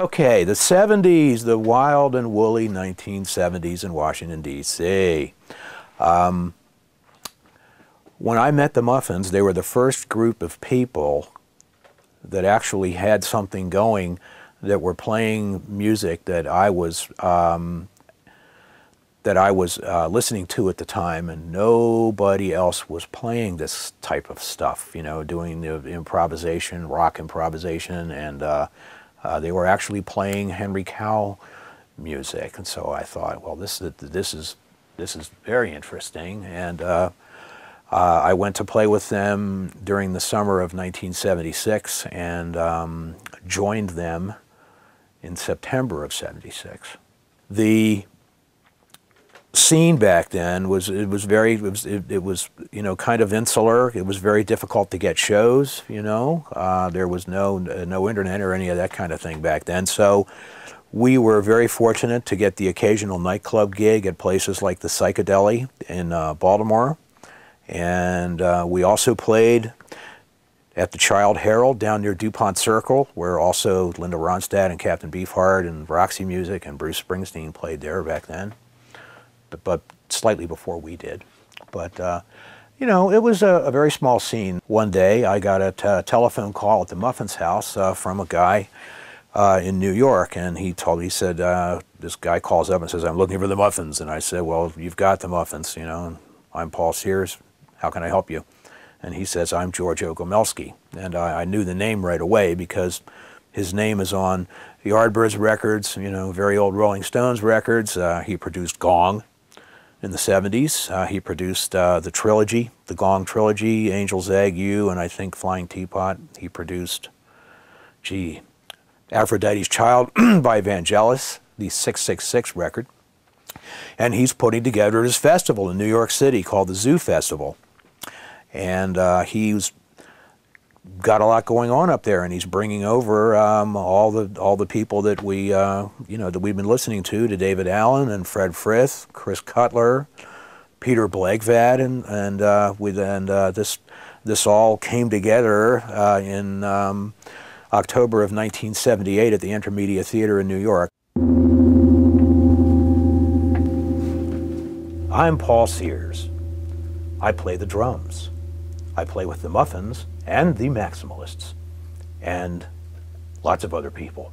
Okay, the 70s, the wild and woolly 1970s in Washington, D.C. Um, when I met the Muffins, they were the first group of people that actually had something going that were playing music that I was um, that I was uh, listening to at the time, and nobody else was playing this type of stuff. You know, doing the improvisation, rock improvisation, and uh, uh, they were actually playing Henry Cow music. And so I thought, well, this is this is this is very interesting, and. Uh, uh, I went to play with them during the summer of 1976 and um, joined them in September of 76. The scene back then was it was very it was, it, it, was you know kind of insular. It was very difficult to get shows you know? Uh, there was no no internet or any of that kind of thing back then. So we were very fortunate to get the occasional nightclub gig at places like the Psychedelic in uh, Baltimore. And uh, we also played at the Childe Harold down near DuPont Circle, where also Linda Ronstadt and Captain Beefheart and Roxy Music and Bruce Springsteen played there back then, but, slightly before we did. But, uh, you know, it was a, a, very small scene. One day I got a telephone call at the Muffins house uh, from a guy uh, in New York, and he told he said, uh, this guy calls up and says, I'm looking for the Muffins. And I said, well, you've got the Muffins, you know, I'm Paul Sears, how can I help you? And he says, I'm Giorgio Gomelsky. And I, I knew the name right away because his name is on the Yardbirds records, you know, very old Rolling Stones records. Uh, he produced Gong in the 70s. Uh, he produced uh, the trilogy, the Gong trilogy, Angel's Egg, You, and I think Flying Teapot. He produced, gee, Aphrodite's Child by Vangelis, the 666 record. And he's putting together his festival in New York City called the Zu Festival and uh, he's got a lot going on up there, and he's bringing over um, all the all the people that we uh, you know that we've been listening to, to Daevid Allen and Fred Frith, Chris Cutler, Peter Blegvad, and and uh, we and uh, this this all came together uh, in um, October of 1978 at the Intermedia Theater in New York. I'm Paul Sears. I play the drums. I play with the Muffins and the Maximalists and lots of other people.